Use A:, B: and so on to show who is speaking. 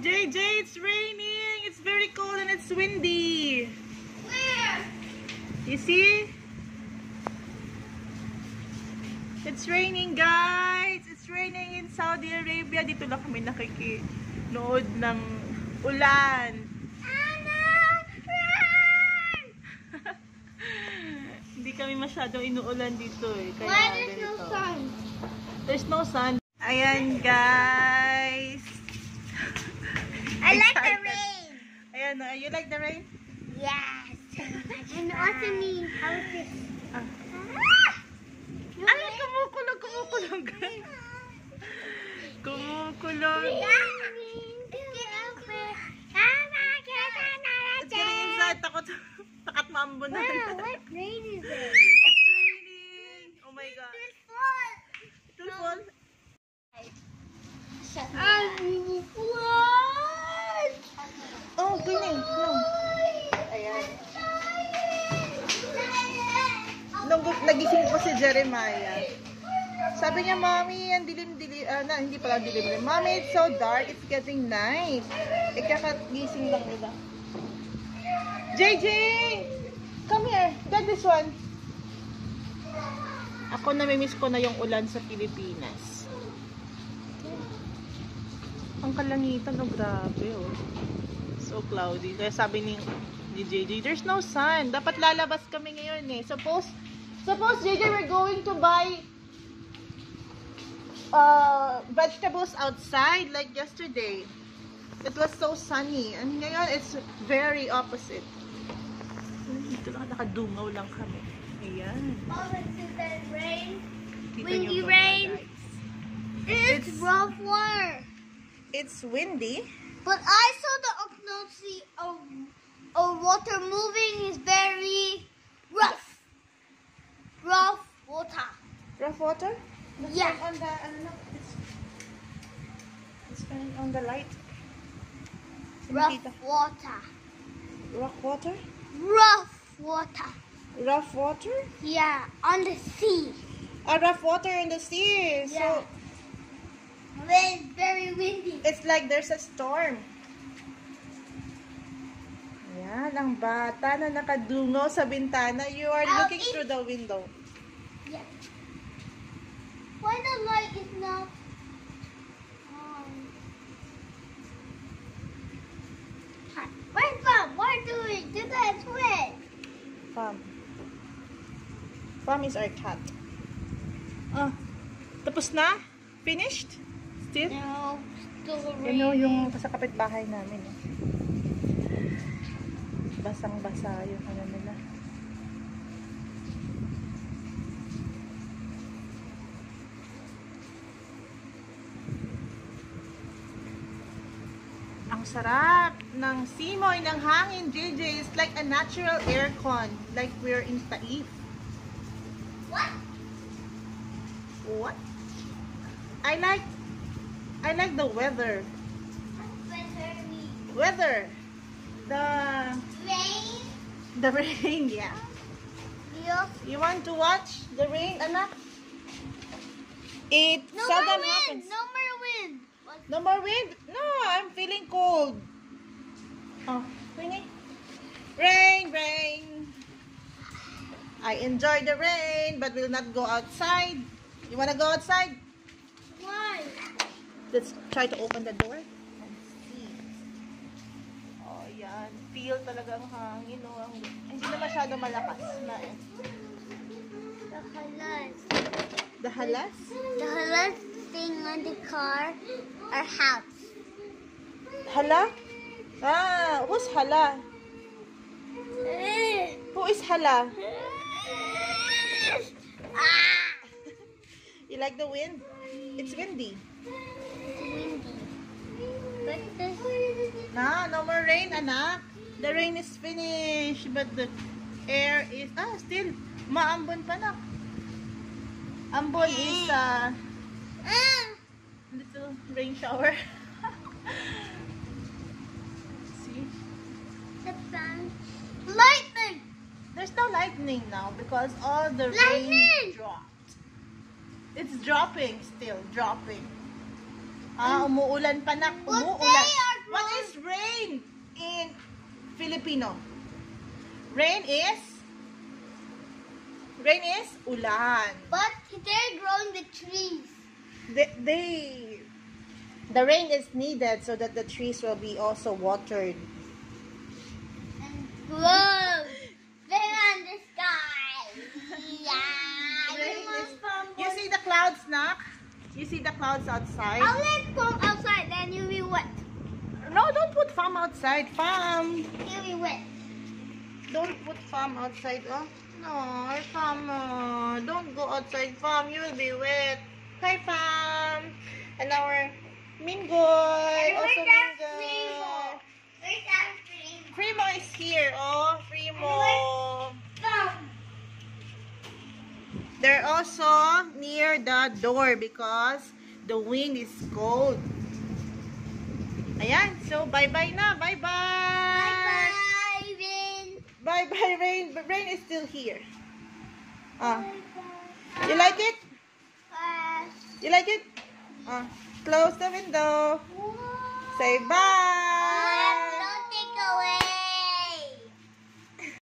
A: JJ, it's raining. It's very cold and it's windy.
B: Where?
A: You see? It's raining, guys. It's raining in Saudi Arabia. Dito lang kami nakikinood ng ulan.
B: Anna, run!
A: Hindi kami masyadong inuulan dito eh. Kaya
B: Why there's no
A: ganito.
B: sun?
A: There's no sun. Ayan, guys.
B: I like the rain.
A: Ayan, uh, you like the rain?
B: Yes. and also me. How is this?
A: Ah.
B: Ah!
A: Ay, kumukulog, kumukulog. kumukulog. It's getting inside. Takot. Takat maambon na.
B: Wow, what rain is it?
A: It's raining. Oh my God.
B: It's full.
A: It will fall.
B: I'm
A: No. Ayan. Nung nagising po si Jeremiah, sabi niya, Mommy, ang dilim-dilim, ah, na, hindi pala dilim-dilim. Mommy, it's so dark, it's getting night. Ikakagising lang nila. JJ! Come here, get this one. Ako namimiss ko na yung ulan sa Pilipinas. Ang kalangitan, oh, grabe, oh. So cloudy. Kaya sabi ni, ni JJ, there's no sun. Dapat lalabas kami ngayon eh. Suppose, suppose JJ, we're going to buy uh, vegetables outside like yesterday. It was so sunny. And ngayon, it's very opposite. Dito lang, nakadungaw lang kami. Ayan.
B: Oh, it's that rain.
A: Kita
B: Windy rain. It's,
A: It's-
B: rough water.
A: It's windy.
B: But I saw the Oknosi of, of water moving is very rough. Rough water.
A: Rough water?
B: Yeah.
A: On the, ano, no, it's, it's on the light.
B: Rough water.
A: Rough water?
B: Rough water.
A: Rough water?
B: Yeah, on the sea.
A: A rough water in the sea.
B: Yeah.
A: So,
B: It's very windy.
A: it's like there's a storm. Yan, ang bata na nakadungaw sa bintana. You are
B: I'll
A: looking
B: eat-
A: through the window.
B: Yeah. Why the light is not on? Where's Bob? Why do we do that switch?
A: Pam. Pam is our cat. Ah, tapos na? Finished? Still?
B: No, still
A: Yan o, yung sa kapitbahay namin. eh. Basang-basa yung ano nila. Ang sarap ng simoy ng hangin, JJ. It's like a natural aircon. Like we're in Taif.
B: What?
A: What? I like I like the weather.
B: Me.
A: Weather. The
B: Rain.
A: the rain, yeah.
B: Yes.
A: You want to watch the rain, anak? It
B: No more wind.
A: happens.
B: No more wind. What?
A: No more wind? No, I'm feeling cold. Oh, raining. Rain, rain. I enjoy the rain, but will not go outside. You wanna go outside? Let's try to open the door and see. Oh, yan. Feel talaga ang hangin. Oh. Ang, hindi na masyado malakas na eh.
B: The halas.
A: The halas?
B: The halas thing on the car or house.
A: Hala? Ah, who's hala? Who is hala?
B: ah!
A: You like the wind? It's windy. No, no more rain, anak. The rain is finished, but the air is, ah, still, maambon pa na. Ambon is, uh, little rain shower. See?
B: the. Lightning.
A: There's no lightning now because all the
B: Lightning!
A: rain dropped. It's dropping still, dropping. Ah, umuulan pa na.
B: But
A: Umuulan. What is rain in Filipino? Rain is Rain is ulan.
B: But they're growing the trees.
A: They, they the rain is needed so that the trees will be also watered.
B: And grow. They're on the sky. Yeah.
A: Rain is- You see the clouds, Nak? You see the clouds outside?
B: I'll let come outside, then you'll be wet.
A: No, don't put farm outside. Farm.
B: You'll be wet.
A: Don't put farm outside. Oh, no, farm. Oh, don't go outside farm. You will be wet. Hi, farm. And our Mingoy. Also Mingoy.
B: Where's our?
A: Primo is here. Oh, Primo. They're also near the door because the wind is cold. Ayan. So, bye-bye na. Bye-bye.
B: Bye-bye, Vin.
A: Bye-bye, Rain. But Rain is still here. Ah,
B: Bye-bye.
A: you like it?
B: Bye.
A: You like it? Ah, close the window.
B: Wow.
A: Say bye.